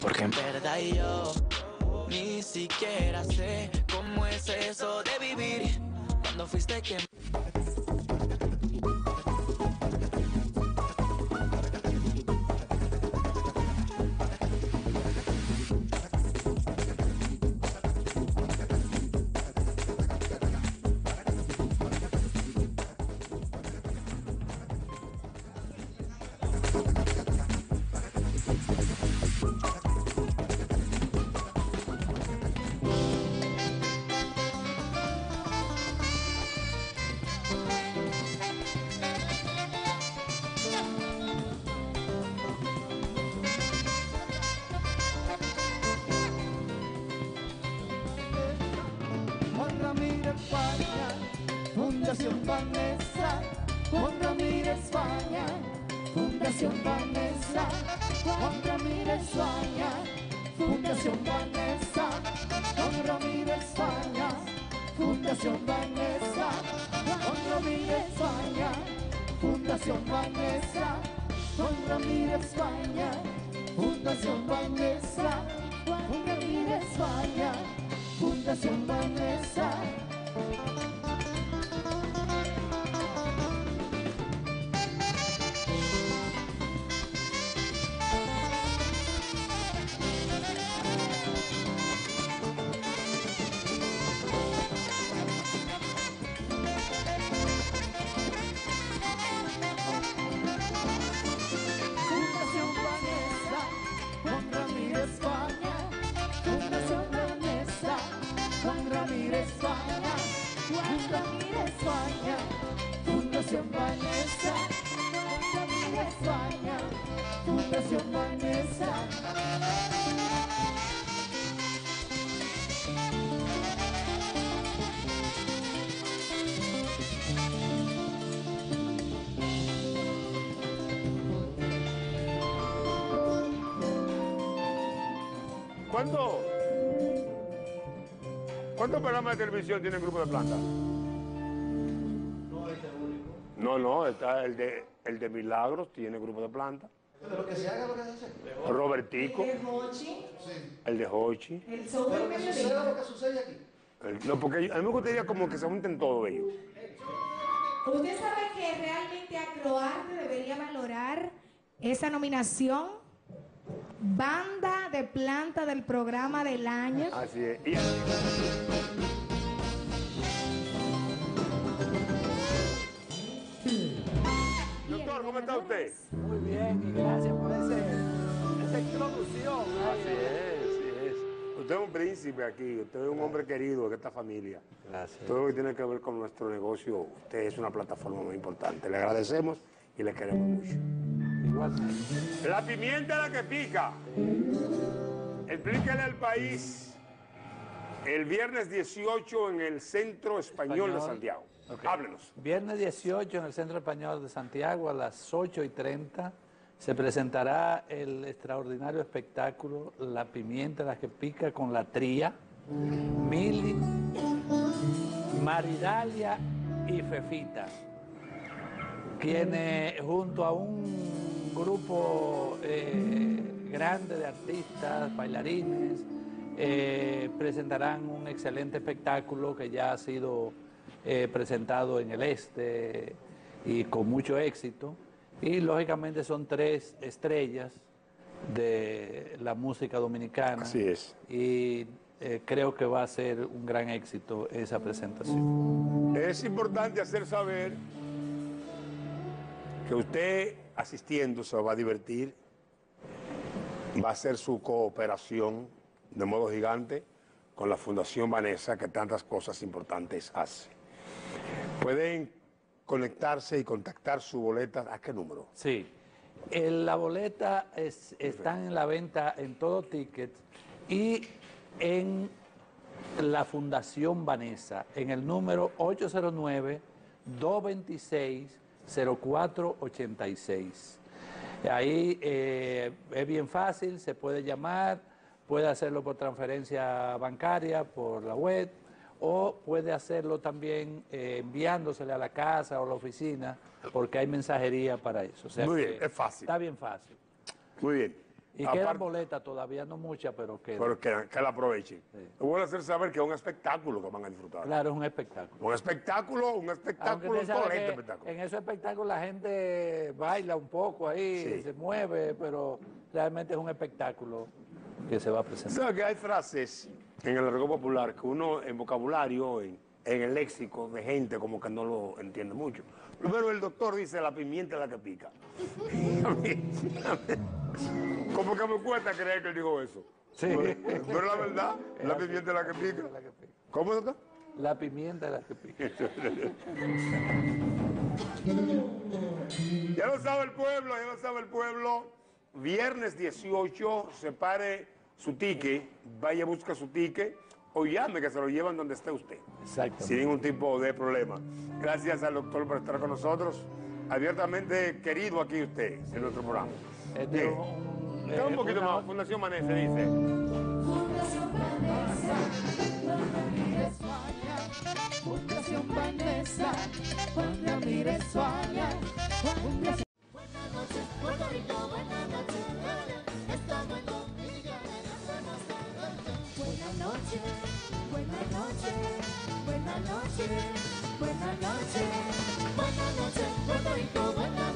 Porque en verdad yo ni siquiera sé cómo es eso de vivir. Cuando fuiste quien... Fundación Vanessa, Juan Ramírez España, Fundación Vanessa, Juan Ramírez España, Fundación Vanessa, Juan Ramírez España, Fundación Vanessa, Juan Ramírez España, Fundación Vanessa, Juan Ramírez España, Fundación Vanessa, Juan Ramírez España. Fundación Vanessa. Juan Ramírez España. Juan Ramírez España. Fundación Vanessa, Juan Ramírez España. Fundación Vanessa. ¿Cuánto? ¿Cuántos programas de televisión tiene el grupo de planta? No, no, está el de, el de Milagros, tiene grupo de planta. Pero que se haga lo que se hace. Robertico, El Mochi, el de Hochi. el Pero que suceda lo que sucede aquí. el- no, porque a mí me gustaría como que se junten todos ellos. Usted sabe que realmente Acroarte debería valorar esa nominación. Banda de planta del programa del año. Así es. Y- Muy bien, y gracias por ese, esa introducción. Así es, así es. Usted es un príncipe aquí, usted es un hombre querido de esta familia. Gracias. Todo lo que tiene que ver con nuestro negocio, usted es una plataforma muy importante. Le agradecemos y le queremos mucho. Igualmente. La pimienta es la que pica. Explíquele al país el viernes 18 en el Centro Español, de. Santiago. Háblenos. Viernes 18 en el Centro Español de Santiago a las 8 y 30 se presentará el extraordinario espectáculo La pimienta la que pica con la tría, Mili, Maridalia y Fefita, quienes junto a un grupo eh, grande de artistas, bailarines, eh, presentarán un excelente espectáculo que ya ha sido eh, presentado en el este y con mucho éxito. Y lógicamente son tres estrellas de la música dominicana. Así es. Y eh, creo que va a ser un gran éxito esa presentación. Es importante hacer saber que usted asistiendo se va a divertir, va a hacer su cooperación de modo gigante con la Fundación Vanessa, que tantas cosas importantes hace. Pueden conectarse y contactar su boleta. ¿A qué número? Sí. El- la boleta es, están en la venta en todo ticket y en la Fundación Vanessa, en el número 809-226-0486. Ahí eh, es bien fácil, se puede llamar, puede hacerlo por transferencia bancaria, por la web, o puede hacerlo también eh, enviándosele a la casa o a la oficina, porque hay mensajería para eso. O sea Muy bien, es fácil. Está bien fácil. Muy bien. Y quedan aparte- boletas todavía, no muchas, pero quedan. pero que, que la aprovechen. Sí. Es bueno hacer saber que es un espectáculo que van a disfrutar. Claro, es un espectáculo. Un espectáculo, un espectáculo, que espectáculo. en esos espectáculos la gente baila un poco ahí, Sí. se mueve, pero realmente es un espectáculo que se va a presentar. ¿Sabes que hay frases en el argot popular que uno en vocabulario, en, en el léxico de gente como que no lo entiende mucho? Primero el doctor dice la pimienta es la que pica. A mí- a mí- como que me cuesta creer que él dijo eso. Sí. Pero, pero la verdad, la pimienta es la que pica. ¿Cómo doctor? La pimienta es la que pica. Ya lo sabe el pueblo, ya lo sabe el pueblo. Viernes 18, separe su ticket, vaya, busca su ticket o llame que se lo llevan donde esté usted. Exacto. Sin ningún tipo de problema. Gracias al doctor por estar con nosotros. Abiertamente querido aquí usted en nuestro programa. Este Bien. es un- eh, poquito una- más. Fundación Manese dice. Fundación Vanessa, Juan Ramírez Falla. Fundación Vanessa, Juan Ramírez noche, buena noche, buena noche, buena noche, Puerto Rico, buena noche.